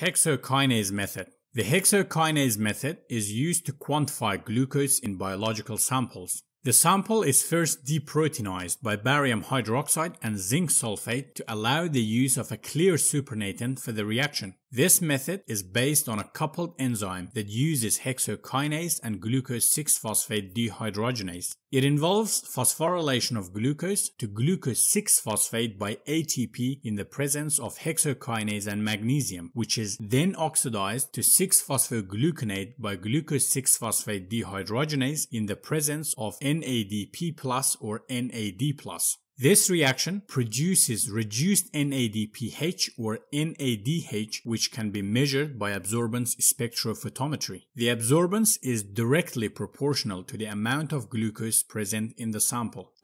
Hexokinase method. The hexokinase method is used to quantify glucose in biological samples. The sample is first deproteinized by barium hydroxide and zinc sulfate to allow the use of a clear supernatant for the reaction. This method is based on a coupled enzyme that uses hexokinase and glucose 6-phosphate dehydrogenase. It involves phosphorylation of glucose to glucose 6-phosphate by ATP in the presence of hexokinase and magnesium, which is then oxidized to 6-phosphogluconate by glucose 6-phosphate dehydrogenase in the presence of NADP or NAD+. This reaction produces reduced NADPH or NADH which can be measured by absorbance spectrophotometry. The absorbance is directly proportional to the amount of glucose present in the sample.